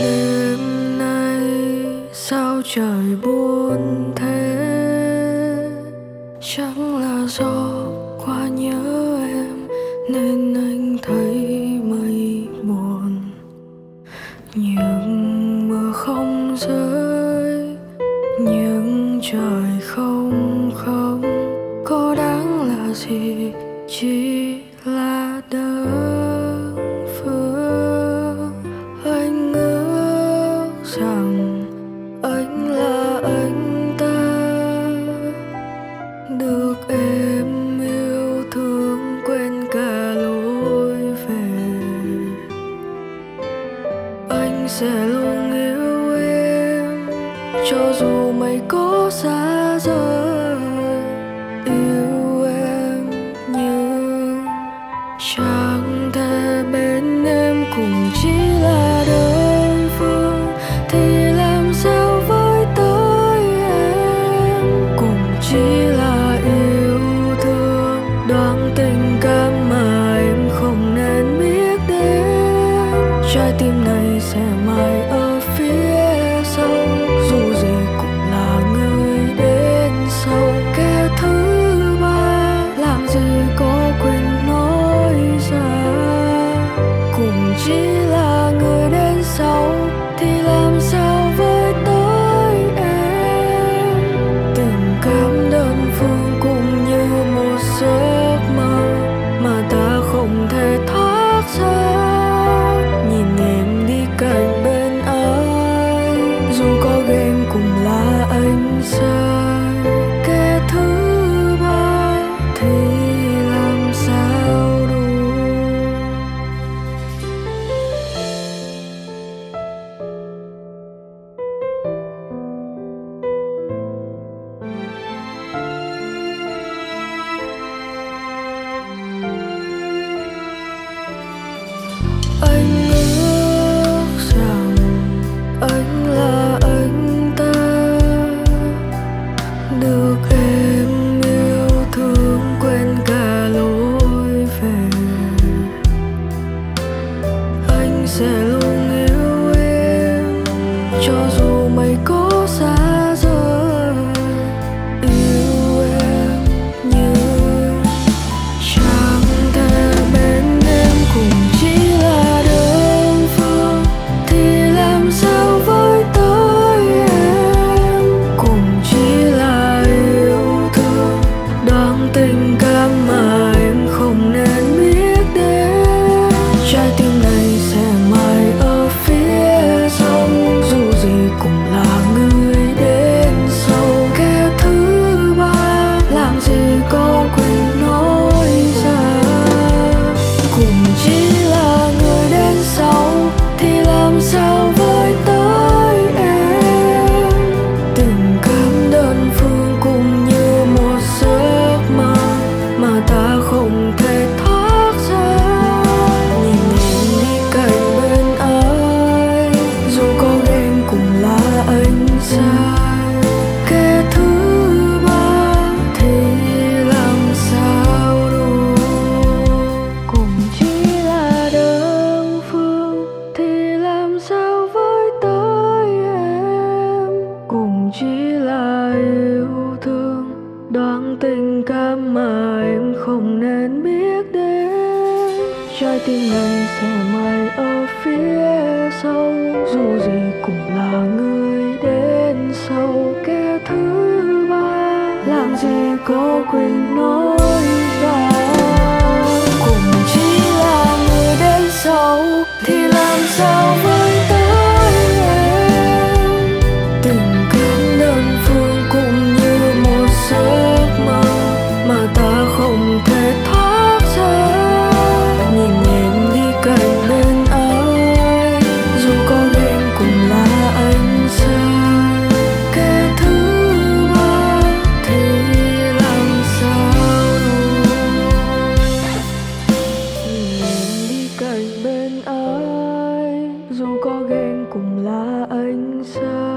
đêm nay sao trời buồn thế? Chẳng là do quá nhớ em, nên anh thấy mây buồn. Nhưng mưa không rơi, nhưng trời không không. Có đáng là gì chỉ sẽ luôn yêu em. Cho dù mày có xa So. đoạn tình cảm mà em không nên biết đến. Trái tim này sẽ mãi ở phía sau, dù gì cũng là người đến sau kẻ thứ ba. Làm gì có quyền nói ra, cũng chỉ là người đến sau, thì làm sao anh sao?